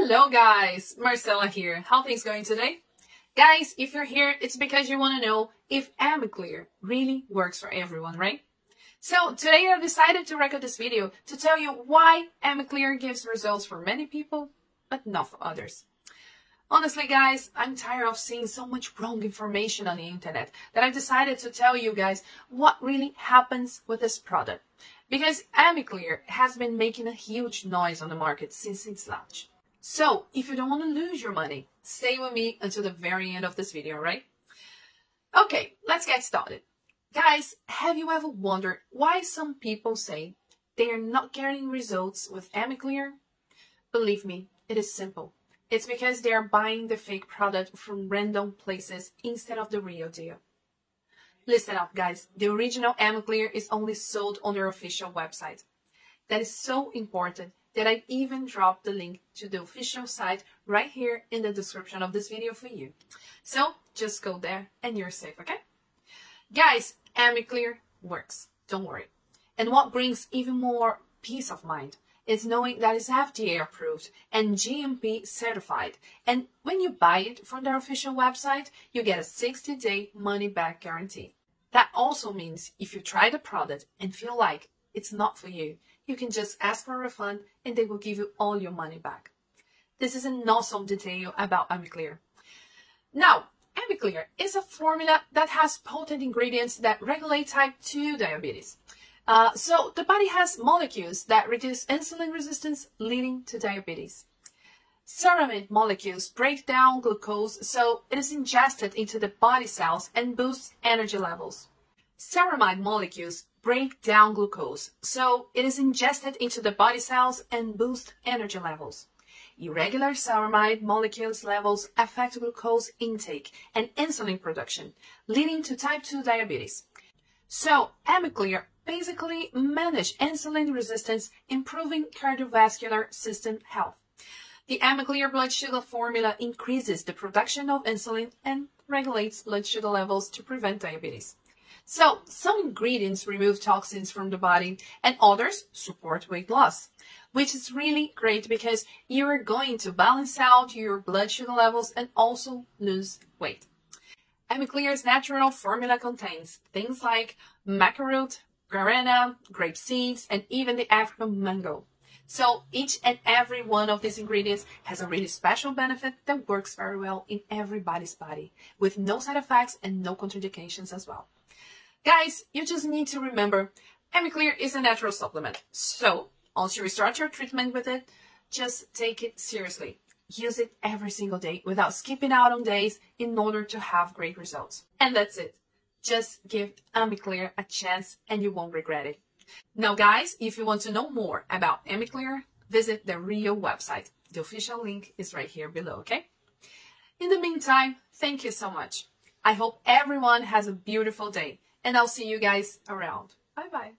Hello guys, Marcella here. How things going today? Guys, if you're here, it's because you want to know if Amiclear really works for everyone, right? So today I decided to record this video to tell you why Amiclear gives results for many people, but not for others. Honestly, guys, I'm tired of seeing so much wrong information on the internet that I decided to tell you guys what really happens with this product. Because Amiclear has been making a huge noise on the market since its launch. So, if you don't want to lose your money, stay with me until the very end of this video, right? Okay, let's get started. Guys, have you ever wondered why some people say they are not getting results with Amiclear? Believe me, it is simple. It's because they are buying the fake product from random places instead of the real deal. Listen up, guys. The original Amiclear is only sold on their official website. That is so important that I even dropped the link to the official site right here in the description of this video for you. So just go there and you're safe, okay? Guys, Amiclear works. Don't worry. And what brings even more peace of mind is knowing that it's FDA approved and GMP certified. And when you buy it from their official website, you get a 60 day money back guarantee. That also means if you try the product and feel like it's not for you, you can just ask for a refund and they will give you all your money back. This is an awesome detail about Amiclear. Now, Amiclear is a formula that has potent ingredients that regulate type 2 diabetes. Uh, so the body has molecules that reduce insulin resistance leading to diabetes. Ceramide molecules break down glucose so it is ingested into the body cells and boosts energy levels. Ceramide molecules break down glucose, so it is ingested into the body cells and boosts energy levels. Irregular ceramide molecules levels affect glucose intake and insulin production, leading to type 2 diabetes. So, Amiclear basically manage insulin resistance, improving cardiovascular system health. The Amiclear blood sugar formula increases the production of insulin and regulates blood sugar levels to prevent diabetes. So some ingredients remove toxins from the body and others support weight loss, which is really great because you're going to balance out your blood sugar levels and also lose weight. Amiclear's natural formula contains things like maca root, guarana, grape seeds, and even the African mango. So each and every one of these ingredients has a really special benefit that works very well in everybody's body with no side effects and no contraindications as well. Guys, you just need to remember, Amiclear is a natural supplement. So, once you restart your treatment with it, just take it seriously. Use it every single day without skipping out on days in order to have great results. And that's it. Just give Amiclear a chance and you won't regret it. Now guys, if you want to know more about Amiclear, visit the Rio website. The official link is right here below, okay? In the meantime, thank you so much. I hope everyone has a beautiful day and I'll see you guys around. Bye bye.